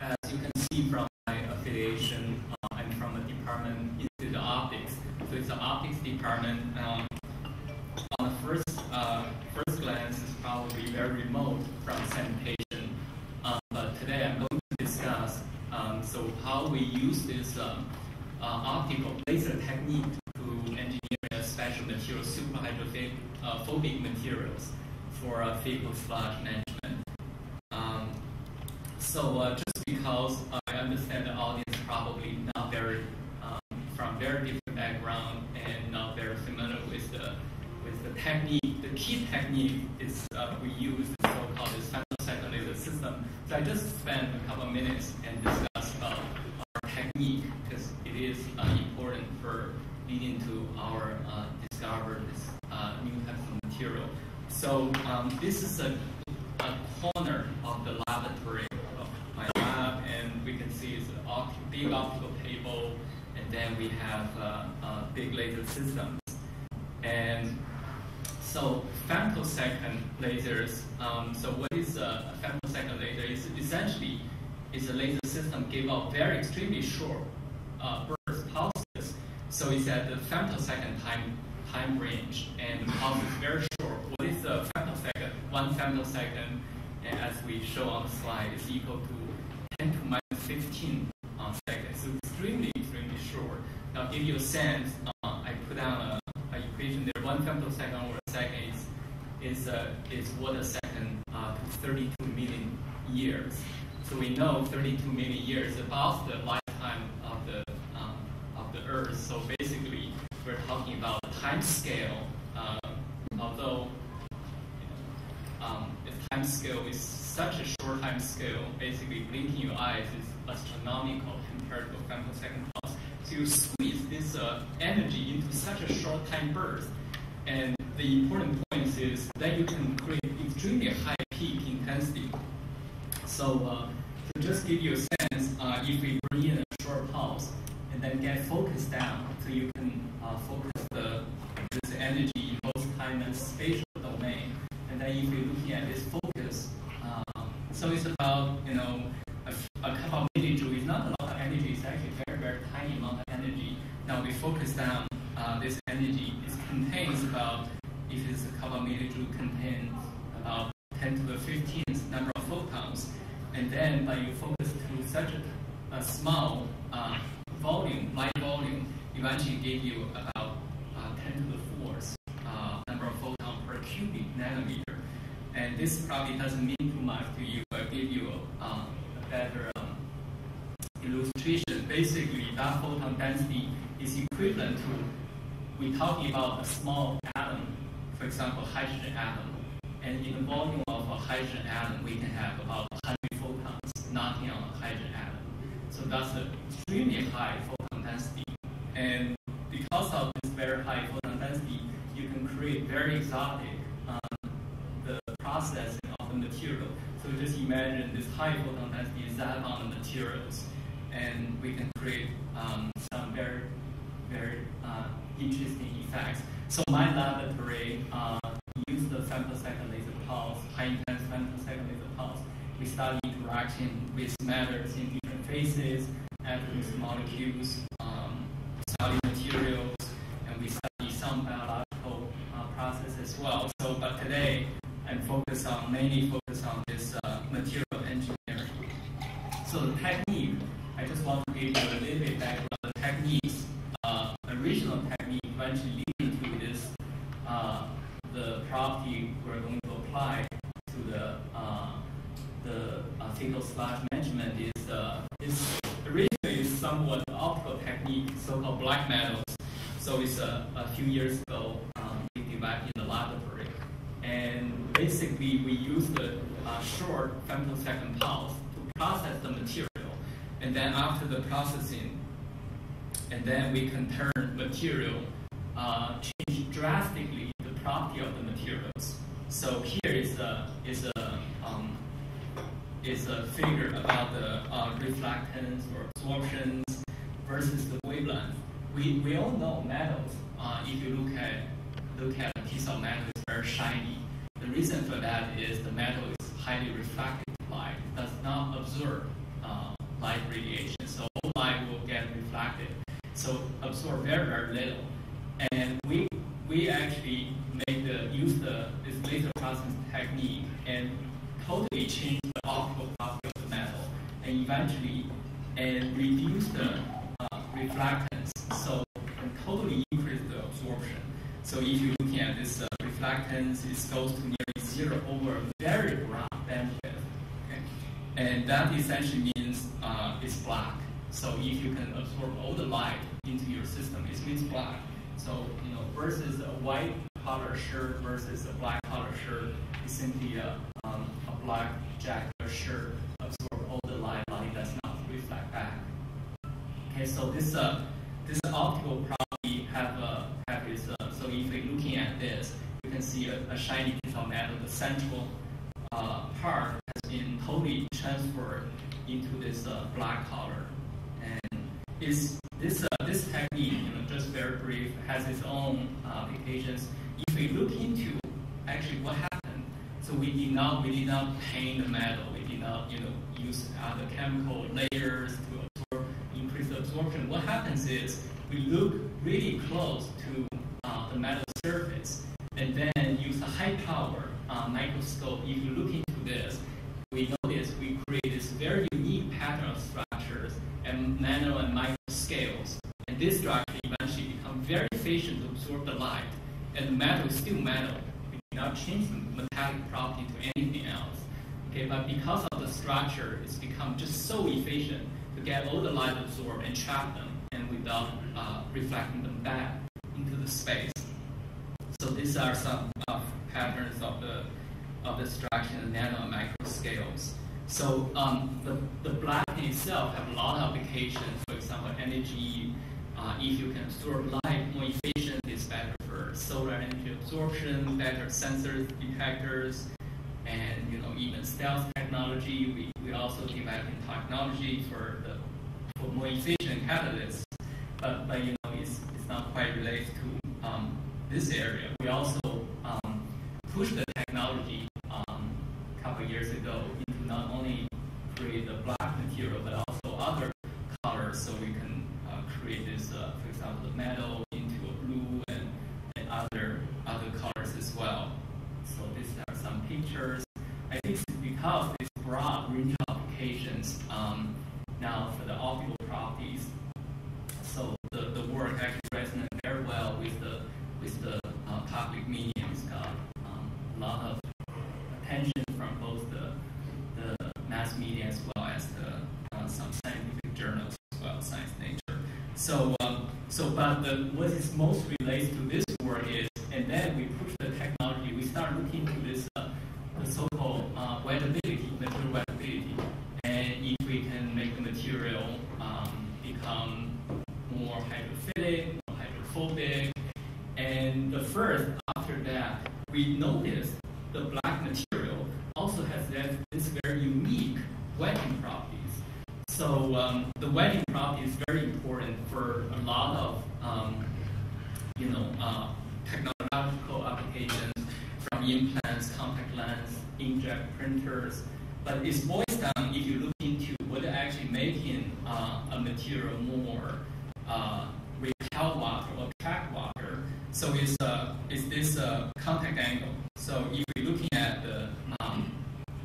as you can see from my affiliation, uh, I'm from a department into the optics. So it's the optics department. Um, on the first uh, first glance, it's probably very remote from sanitation. Um, but today I'm going to discuss um, so how we use this um, uh, optical laser technique to engineer special materials, superhydrophobic uh, materials for uh, fecal sludge management. Um, so uh, just because I understand the audience probably not very um, from very different background and not very familiar with the with the technique, the key technique is uh, we use the so-called femtosecond laser system. So I just spent a couple of minutes and discuss about our technique because it is uh, important for leading to our uh, discover this uh, new type of material. So um, this is a, corner of the laboratory of my lab, and we can see it's a big optical table, and then we have uh, big laser systems. And so femtosecond lasers, um, so what is a femtosecond laser? It's essentially is a laser system give out very extremely short uh, burst pulses. So it's at the femtosecond time time range, and the pulse is very short. What is a femtosecond? One femtosecond, as we show on the slide, is equal to 10 to minus 15 uh, seconds. So extremely, extremely give you a sense, uh, I put down a, a, equation there. One femtosecond over a second is is uh, is what a second uh, to 32 million years. So we know 32 million years about the lifetime of the um, of the Earth. So basically, we're talking about time scale, uh, although um, if time scale is such a short time scale, basically blinking your eyes is astronomical compared to femtosecond. So you this uh, energy into such a short time burst, and the important point is that you can create extremely high peak intensity. So uh, to just give you a sense, uh, if we bring in a short pulse and then get focus down, so you can uh, focus the this energy in both time and spatial domain. And then if we're looking at this focus, um, so it's about you know a, a couple of millijoules. It's not a lot of energy. It's actually very very tiny amount of energy. Now we focus down uh, this energy. It contains about if it's a couple millijoule contains about 10 to the 15th number of photons. And then by you focus to such a, a small uh, volume, light volume, eventually give you about uh, 10 to the fourth uh, number of photons per cubic nanometer. And this probably doesn't mean too much to you, but give you a, um, a better um, illustration. Basically, that photon density is equivalent to, we're talking about a small atom, for example, hydrogen atom. And in the volume of a hydrogen atom, we can have about 100 photons knocking on a hydrogen atom. So that's an extremely high photon density. And because of this very high photon density, you can create very exotic um, the processing of the material. So just imagine this high photon density is that on the materials, and we can create um, some very, very uh, interesting effects. So my laboratory uh, used the femtosecond laser pulse, high intense femtosecond laser pulse. We study interaction with matters in different phases, atoms, molecules, um, study materials, and we study some biological uh, process as well. So, but today I'm focused on mainly focused on this uh, material engineering. So the technique, I a little bit background. The techniques, uh, original technique, eventually leading to this, uh, the property we're going to apply to the uh, the uh, fecal management is uh, is originally somewhat optical technique, so-called black metals. So it's a, a few years ago um, we developed in the laboratory, and basically we use the uh, short femtosecond pulse to process the material, and then after the processing, and then we can turn material uh, change drastically the property of the materials. So here is a is a um, is a figure about the uh, reflectance or absorptions versus the wavelength. We, we all know metals, uh, if you look at look at a piece of metal, it's very shiny. The reason for that is the metal is highly reflective light, does not absorb uh, light radiation. So all light will get reflected. So absorb very, very little. And we we actually make the use the this laser processing technique and totally change the optical property of the metal and eventually and reduce the uh, reflectance. So and totally increase the absorption. So if you're looking at this uh, reflectance, it goes to nearly zero over a very broad bandwidth. Okay? And that essentially means black. So if you can absorb all the light into your system, it means black. So you know, versus a white color shirt versus a black color shirt is simply a, um, a black jacket or shirt absorb all the light, light does not reflect back. Okay, so this uh, this optical property have uh, have this. Uh, so if you're looking at this, you can see a, a shiny piece of metal. The central uh, part and is this uh, this technique, you know, just very brief, has its own uh, applications. If we look into actually what happened, so we did not we did not paint the metal. We did not you know use other chemical layers to absorb increase the absorption. What happens is we look really close to uh, the metal surface and then use a high power uh, microscope. If you look into this, we notice we create this very unique pattern of structures and nano and micro scales. And this structure eventually become very efficient to absorb the light. And the metal is still metal. We do not change the metallic property to anything else. Okay, but because of the structure, it's become just so efficient to get all the light absorbed and trap them and without uh, reflecting them back into the space. So these are some patterns of the of the structure in nano and micro scales. So um, the, the black itself have a lot of applications. For example, energy. Uh, if you can absorb light more efficient, it's better for solar energy absorption, better sensors, detectors, and you know even stealth technology. We, we also developing technology for the for more efficient catalysts. But, but you know it's, it's not quite related to um, this area. We also um, push the technology um, a couple years ago into not only create the black material but also other colors so we can uh, create this, uh, for example, the metal into a blue and, and other other colors as well. So these are some pictures. I think because this broad range of applications um, now for the properties, so the, the work actually resonates very well with the with the uh, public medium. It's got um, a lot of attention from both the the mass media as well as the uh, some scientific journals as well, Science Nature. So um, so but the, what is most related to this work is, and then we push the technology. We start looking into this uh, the so-called uh, wettability, material wettability, and if we can make the material um, become more hydrophilic, more hydrophobic, and the first after that, we noticed the black material also has that, this very unique wetting properties. So um, the wetting property is very important for a lot of um, you know uh, technological applications from implants, contact lens, inkjet printers. But it's boils down if you look into what actually making uh, a material more uh, repel water or attract water. So it's, uh, it's this uh, contact angle. So if you're looking at the, um,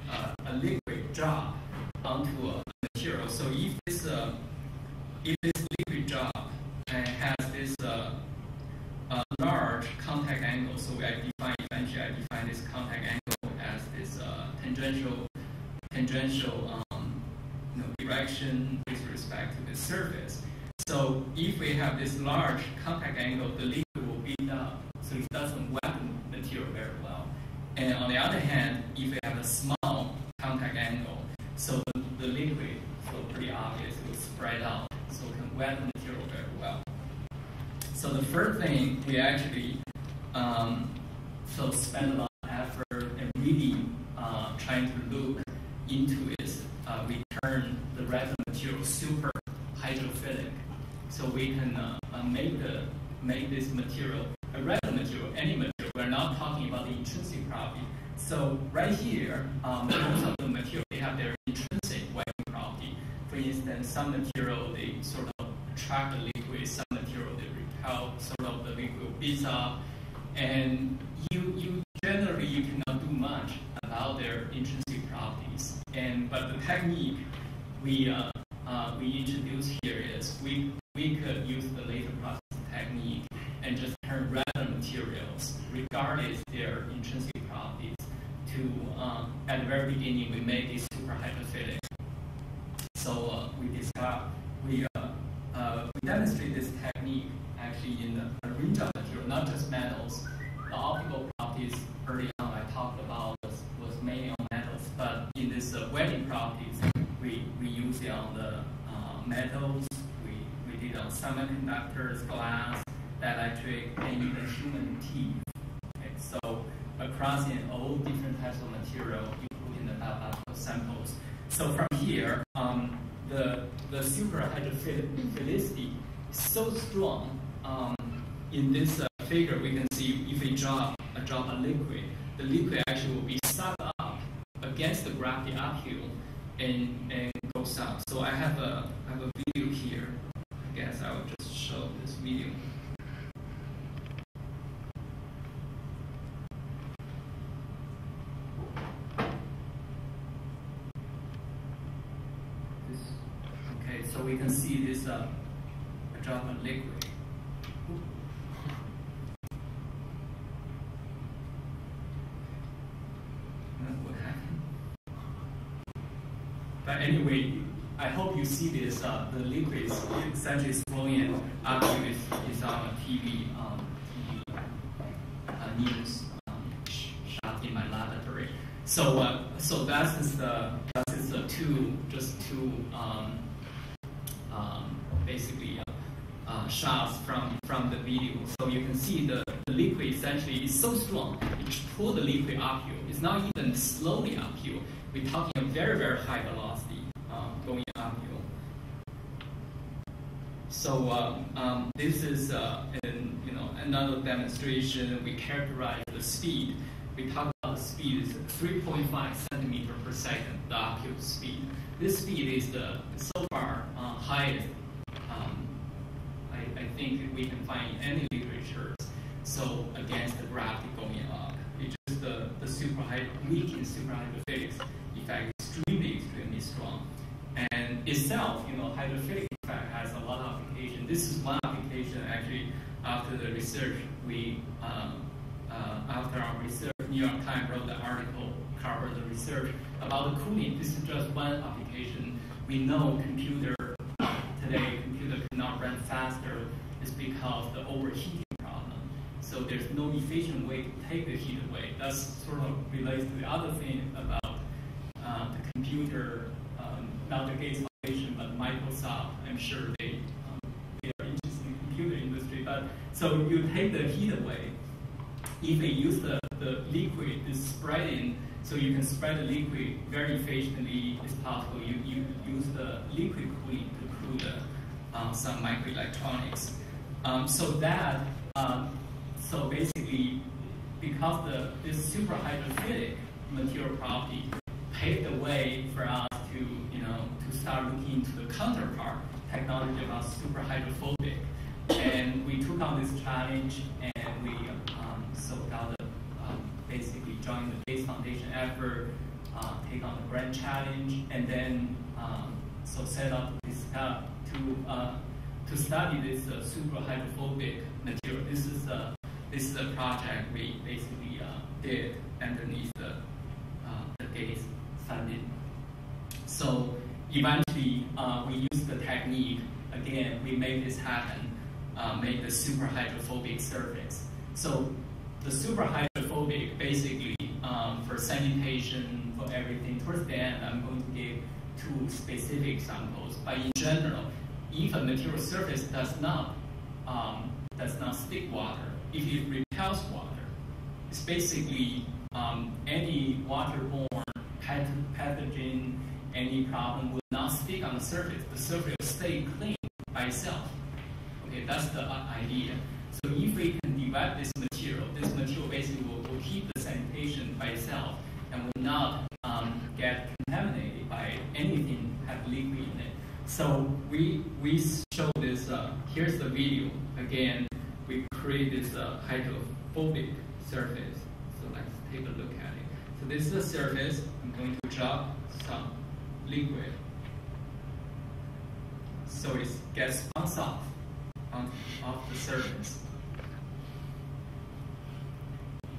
uh, a liquid drop onto a material, so if this, uh, if this liquid drop uh, has this uh, uh, large contact angle, so I define eventually I define this contact angle as this uh, tangential tangential um, you know, direction to the surface. So if we have this large contact angle, the liquid will build up, so it doesn't wet the material very well. And on the other hand, if we have a small contact angle, so the, the liquid, so pretty obvious, it will spread out, so it can wet the material very well. So the first thing we actually um, so spend a lot of effort and really uh, trying to look into is uh, we turn the resin material super hydrophilic, so we can uh, uh, make the make this material a resin material, any material. We're not talking about the intrinsic property. So right here, um, most of the material they have their intrinsic wetting property. For instance, some material they sort of attract the liquid, some material they repel sort of the liquid beats up, and you you generally you cannot do much about their intrinsic properties. And but the technique we uh, we introduce here is we we could use the laser processing technique and just turn random materials, regardless their intrinsic properties, to um, at the very beginning we make it super hydrophilic. So uh, we discuss we uh, uh, we demonstrate this technique actually in a range of material, not just metals. The optical properties early on I talked about was, was mainly on metals, but in this uh, wetting properties, we, we use it on the uh, metals, we, we did on semiconductors, glass, dielectric, and even human teeth. Okay, so across in all different types of material, including the biological samples. So from here, um, the, the superhydrophilicity is so strong. Um, in this uh, figure, we can see if we drop a drop of liquid, the liquid actually will be sucked up against the gravity uphill and, and goes up. So I have a, I have a video here. I guess I will just show this video. This, okay, so we can see this uh, a drop of liquid. What happened? But anyway, I hope you see this. Uh, the liquid essentially is flowing and actually is, on a TV, um, TV uh, news um, shot in my laboratory. So, uh, so that is the that is the two just two um, um, basically uh, uh, shots from from the video. So you can see the, the liquid essentially is so strong, it pull the liquid uphill. It's not even slowly uphill. We're talking a very very high velocity um, going uphill. So um, um, this is uh, an, you know another demonstration. We characterize the speed. We talk about the speed is 3.5 centimeter per second, the uphill speed. This speed is the so far uh, highest um, I, I think we can find in any literature. So against the gravity going up, it's just the, the super wicking superhydrophilics effect is extremely, extremely strong. And itself, you know, hydrophilic effect has a lot of application. This is one application actually after the research we, um, uh, after our research, New York Times wrote the article covered the research about the cooling. This is just one application. We know computer today computer cannot run faster is because the overheating. So there's no efficient way to take the heat away. That's sort of relates to the other thing about uh, the computer, um, not the Gates Foundation, but Microsoft. I'm sure they, um, they are interested in the computer industry. But so you take the heat away. If they use the, the liquid, is spreading, so you can spread the liquid very efficiently as possible. You, you use the liquid cooling to cool the, um, some microelectronics. Um, so that, um, so basically, because the this superhydrophilic material property paved the way for us to, you know, to start looking into the counterpart technology about superhydrophobic. And we took on this challenge and we um, so got the, um, basically joined the Gates Foundation effort, uh, take on the Grand Challenge, and then um, so set up this uh, to uh, to study this uh, super hydrophobic material. This is a this is a project we basically uh, did underneath the uh, the Gates funding. So eventually, uh, we use the technique again. We make this happen. Make the super hydrophobic surface. So the super hydrophobic basically um, for sanitation for everything. Towards the end, I'm going to give two specific examples. But in general, if a material surface does not um, does not stick water, if it repels water, it's basically um, any waterborne path pathogen, any problem will not stick on the surface. The surface will stay clean by itself. Okay, that's the idea. So if we can develop this material, this material basically will, will keep the sanitation by itself and will not um, get contaminated by anything have liquid in it. So we we show. Uh, here's the video. Again, we create this uh, hydrophobic surface. So let's take a look at it. So this is a surface. I'm going to drop some liquid. So it gets bounced off on, off the surface.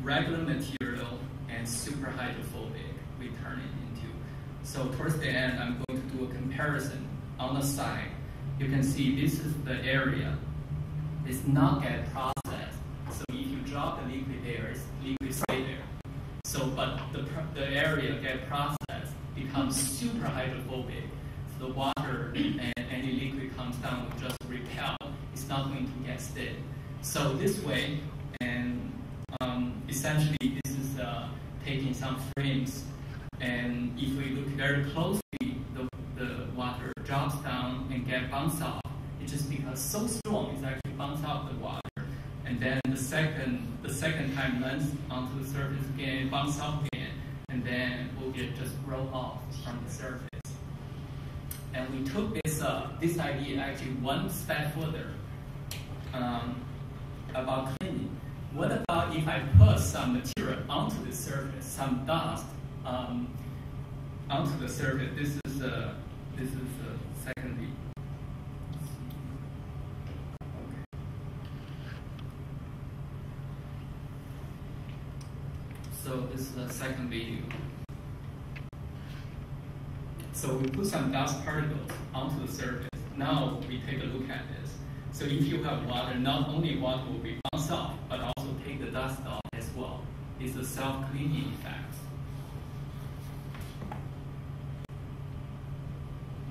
Regular material and super hydrophobic we turn it into. So towards the end, I'm going to do a comparison on the side. You can see this is the area. It's not get processed. So if you drop the liquid there, it's liquid stay there. So, but the, the area get processed becomes super hydrophobic. So the water and any liquid comes down will just repel. It's not going to get stick. So this way, and um, essentially this is uh, taking some frames, and if we look very closely, the, the water drops and off. It just becomes so strong, it's actually bounced off the water. And then the second the second time lands onto the surface again, bounce off again, and then will get just roll off from the surface. And we took this uh, this idea actually one step further um, about cleaning. What about if I put some material onto the surface, some dust um, onto the surface? This is a uh, this is a second video. So we put some dust particles onto the surface. Now we take a look at this. So if you have water, not only water will be bounced off, but also take the dust off as well. It's a self-cleaning effect.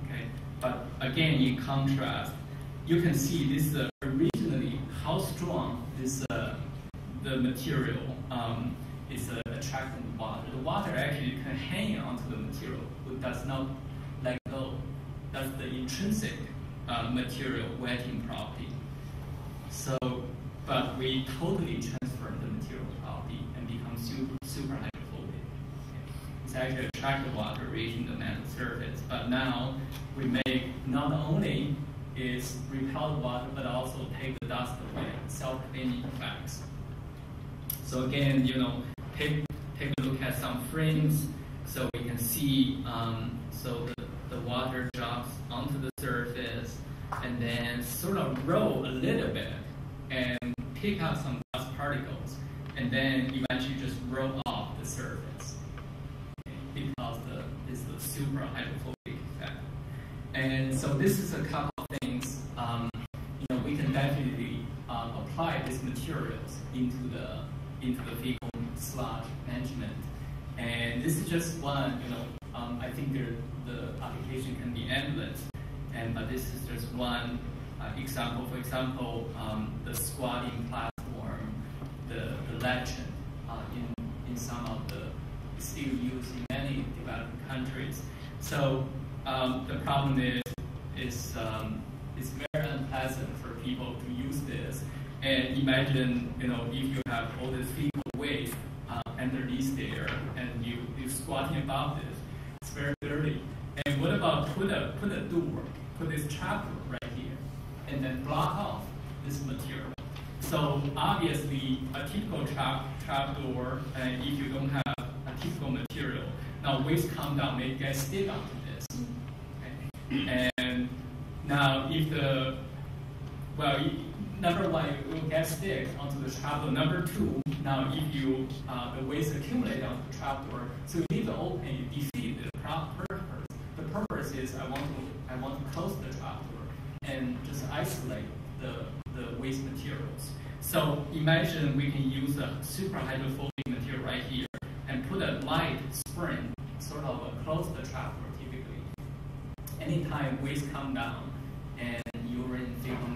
Okay, but again, in contrast, you can see this uh, originally how strong this uh, the material um, is uh, attracting the water. The water actually can hang onto the material, but does not let go. That's the intrinsic uh, material wetting property. So, but we totally transfer the material property and become super, super hydrophobic. It's actually attract the water reaching the metal surface, but now we make not only is repel the water, but also take the dust away, self-cleaning effects. So again, you know, take, take a look at some frames so we can see, um, so the, the water drops onto the surface and then sort of roll a little bit and pick up some dust particles and then eventually just roll off the surface because the, it's the super hydrophobic effect. And so this is a couple of things, um, you know, we can definitely um, apply these materials into the into the fecal management. And this is just one, you know, um, I think the, the application can be endless. And but this is just one uh, example. For example, um, the squatting platform, the, the legend uh, in, in some of the still used in many developing countries. So um, the problem is, is um, it's very unpleasant for people to use this and imagine, you know, if you have all these people waste underneath there and you, you're squatting above this, it's very dirty. And what about put a, put a door, put this trap right here, and then block off this material. So obviously, a typical trap, trap door, and if you don't have a typical material, now waste come down, may get stick onto this. Okay? And now if the, well, number one, it will get stick onto the trapdoor. Number two, now if you uh, the waste accumulate on the trapdoor, so you leave it open, you defeat the purpose. The purpose is I want to I want to close the trapdoor and just isolate the the waste materials. So imagine we can use a super hydrophobic material right here and put a light spring, sort of close the trapdoor typically. Anytime waste come down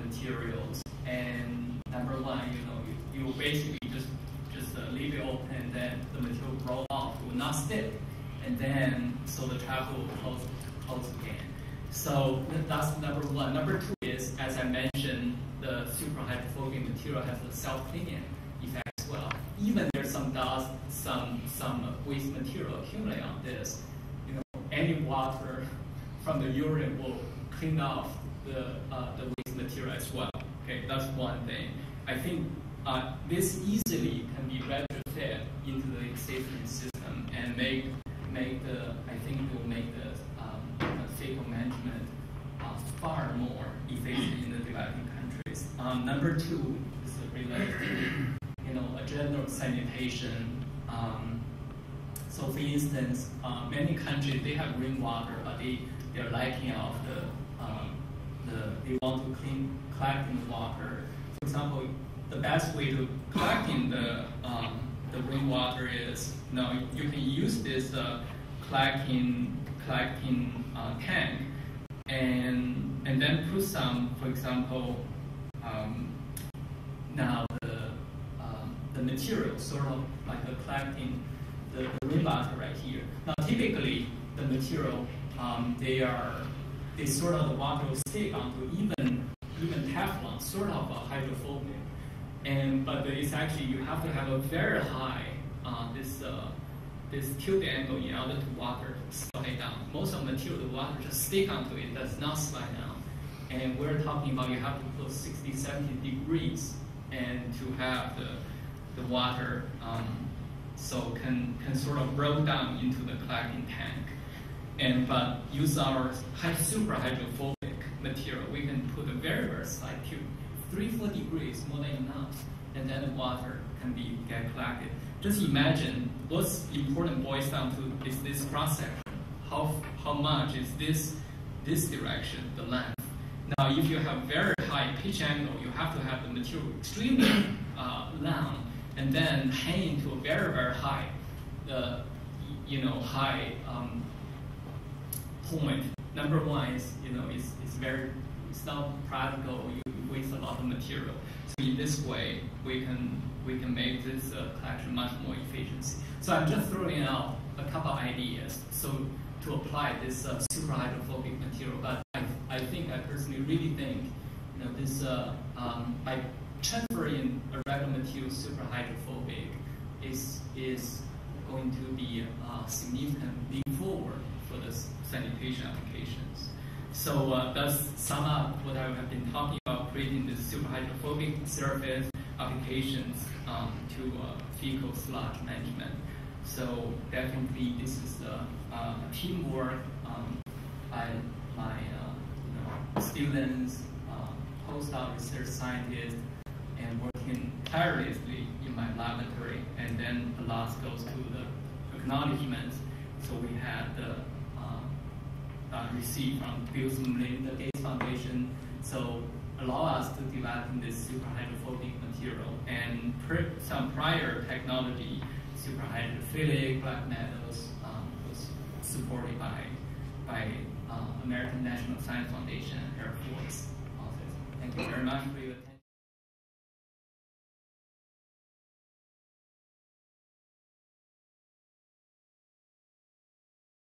materials and number one, you know, you, you basically just just uh, leave it open, and then the material roll off, it will not stick, and then so the trap will close close again. So that's number one. Number two is, as I mentioned, the super hydrophobic material has a self-cleaning effect as well. Even there's some dust, some some waste material accumulate on this, you know, any water from the urine will clean off the, uh, the waste material as well. Okay, that's one thing. I think uh, this easily can be retrofit into the existing system and make make the I think it will make the um, fecal management uh, far more efficient in the developing countries. Um, number two is related you know a general sanitation. Um, so for instance, uh, many countries they have rainwater, but they they're lacking of the um, the they want to clean collecting water. For example, the best way to collecting the um, the rainwater is you know you can use this uh, collecting collecting uh, tank and and then put some, for example, um, now the um, the material sort of like a collecting the, the rainwater right here. Now typically the material um, they are they sort of water will stick onto even even Teflon, sort of a hydrophobic. And but it's actually you have to have a very high uh, this uh, this tilt angle in order to water slide down. Most of the the water just stick onto it, does not slide down. And we're talking about you have to put 60, 70 degrees and to have the the water um, so can can sort of roll down into the collecting tank. And but use our super hydrophobic material, we can put a very very slight tilt three, four degrees, more than enough, and then the water can be get collected. Just imagine what's important boils down to is this cross section. How, how much is this, this direction, the length? Now, if you have very high pitch angle, you have to have the material extremely uh, long and then hang to a very, very high, uh, you know, high um, point. Number one is, you know, it's, it's very, it's not practical. You waste a lot of material. So in this way, we can we can make this uh, collection much more efficiency. So I'm just throwing out a couple ideas so to apply this uh, super hydrophobic material. But I, I think I personally really think you know this uh, um, by transferring a regular material super hydrophobic is is going to be a uh, significant leap forward for the sanitation applications. So uh, that's sum up what I have been talking about, creating the super hydrophobic surface applications um, to uh, fecal sludge management. So definitely this is a, a teamwork um, by my uh, you know, students, uh, postdoc research scientists, and working tirelessly in my laboratory. And then the last goes to the acknowledgement. So we had the uh, received from Bill and Melinda Gates Foundation. So allow us to develop this super hydrophobic material and some prior technology, super hydrophilic black metals, um, was supported by by uh, American National Science Foundation and Air Force. Thank you very much for your attention.